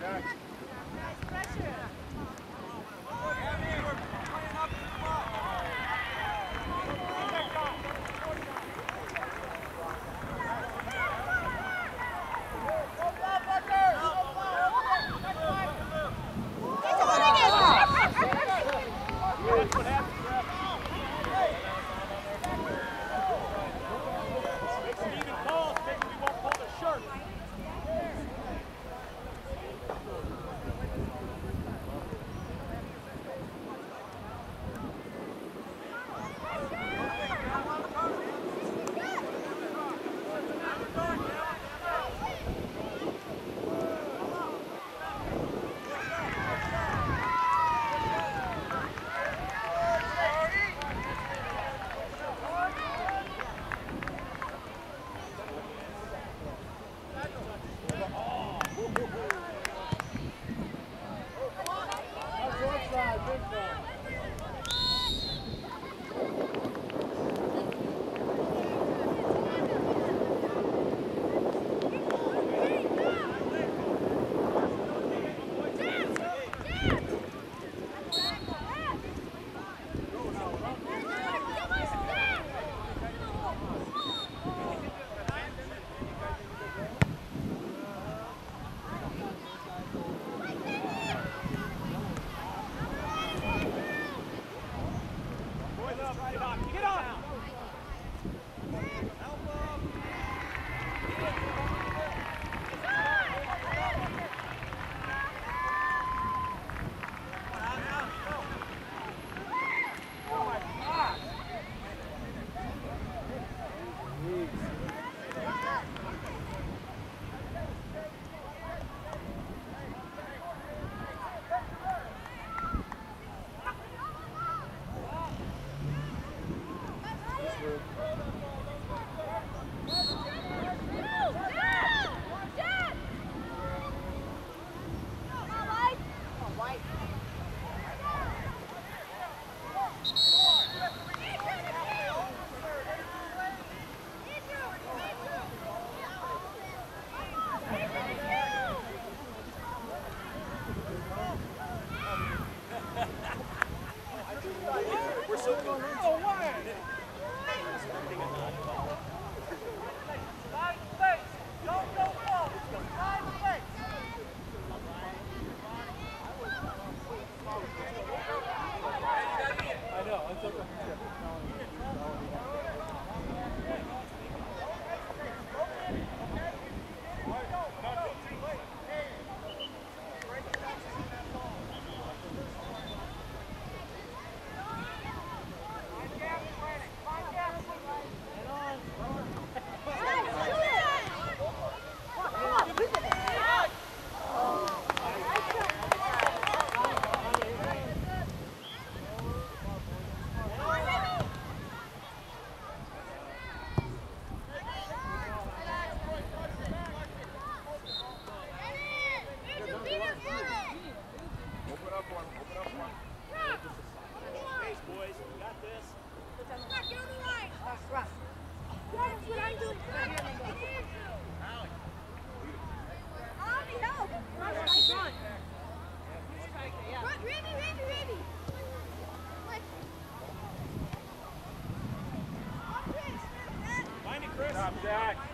Nice pressure. Zach.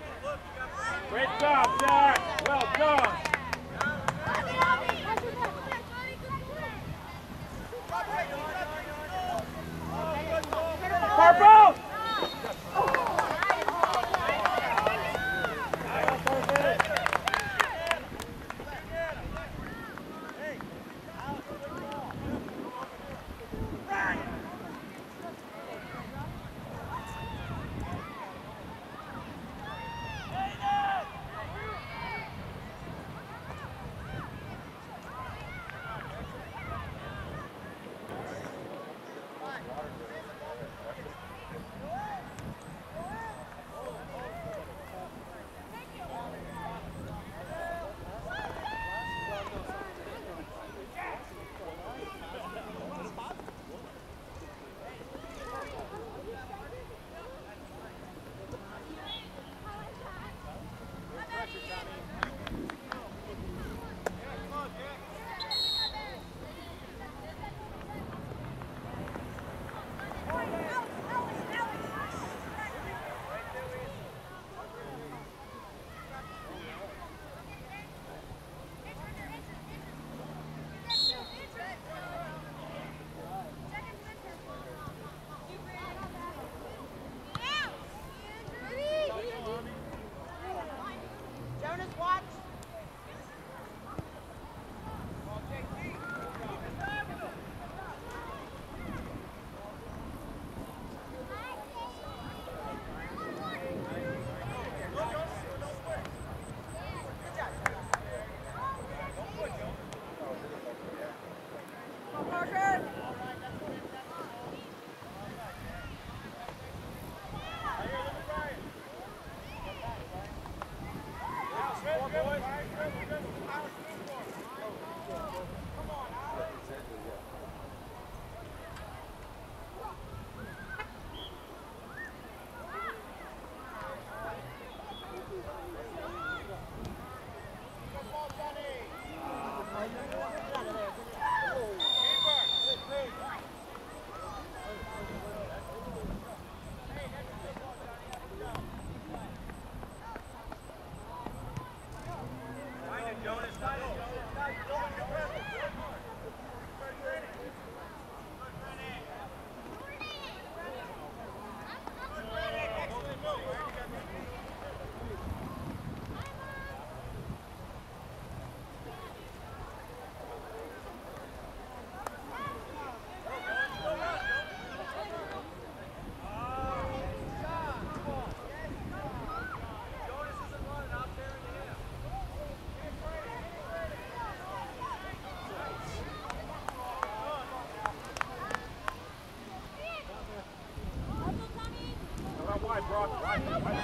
Go, go, go, go.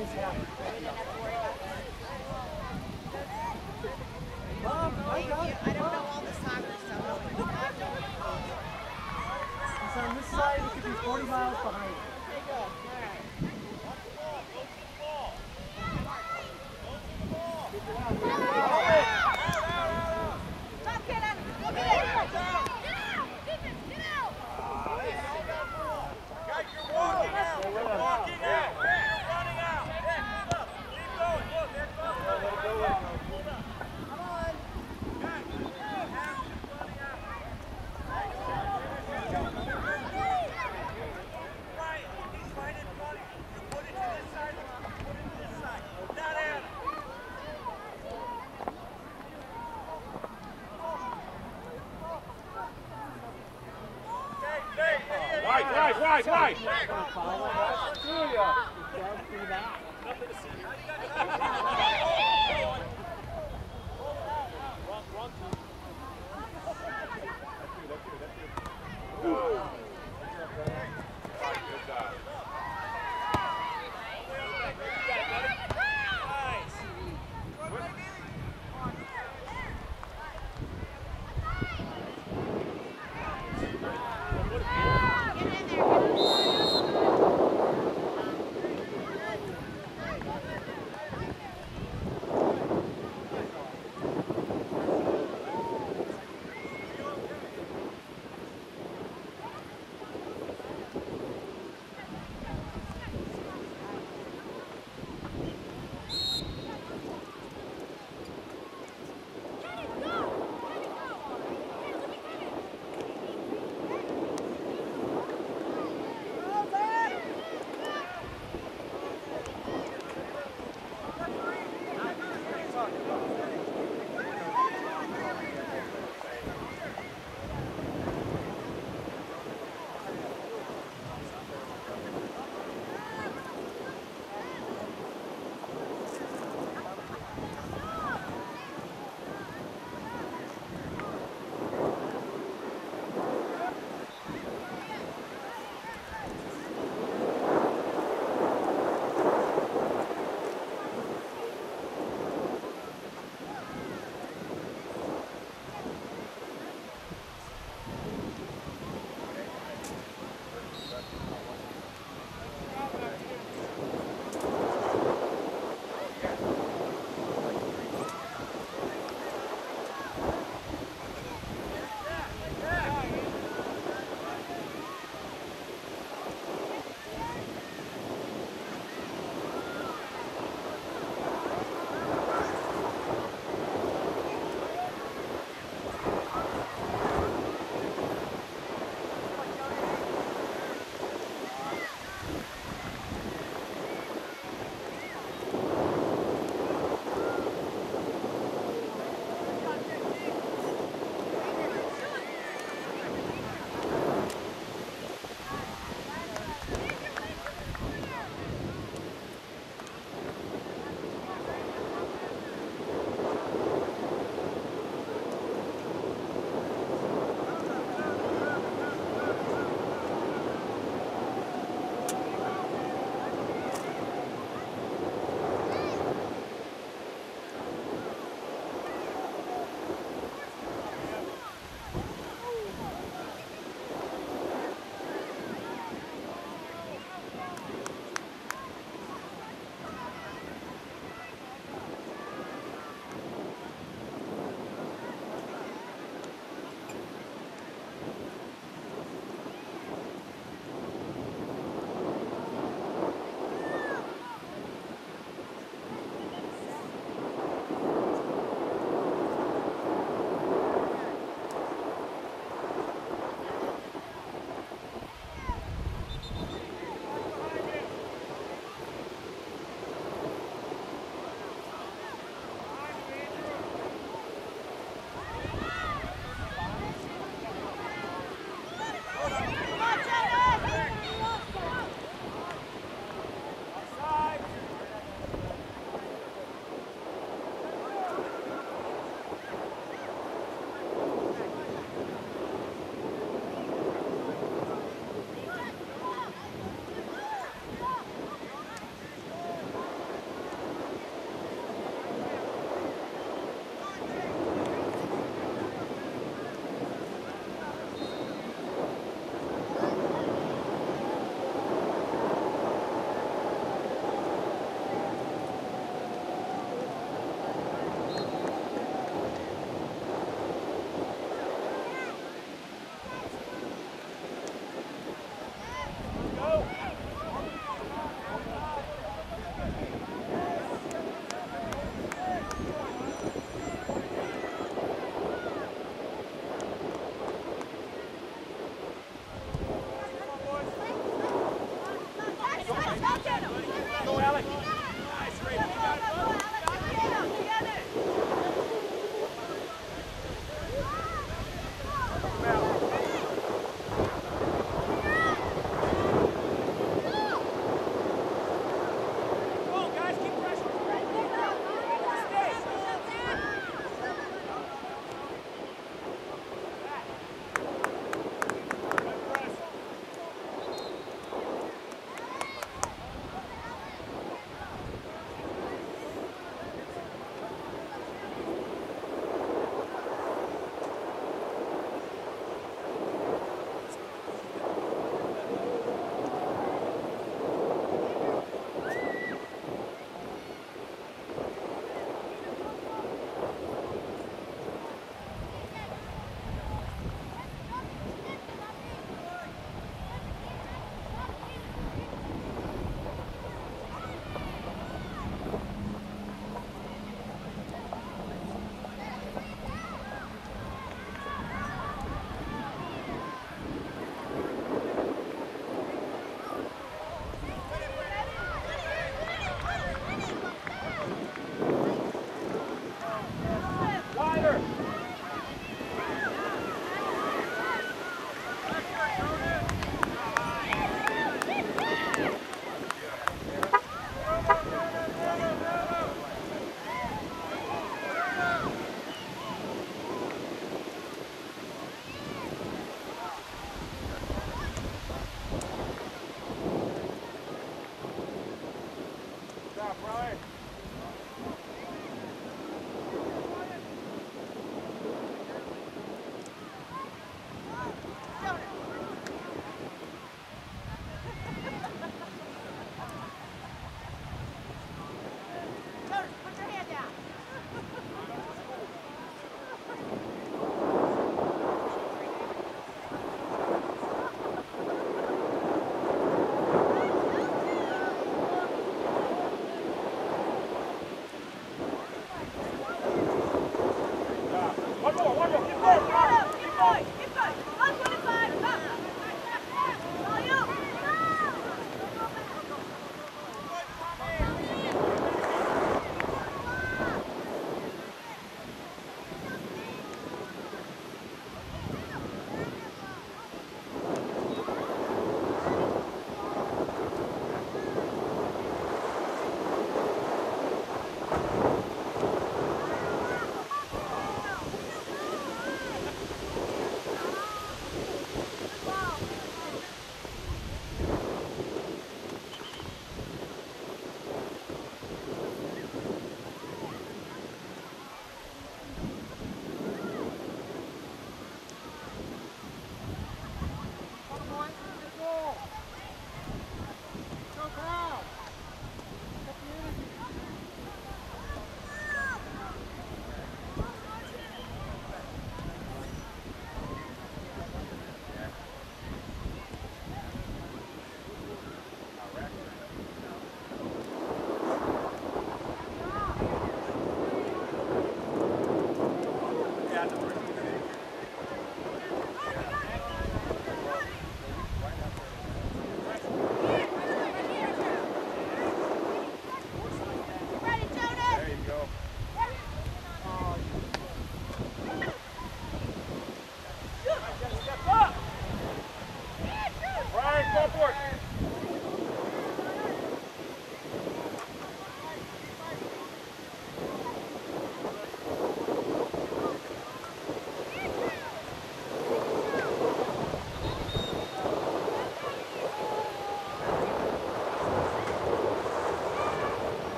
outside. He's 卖卖卖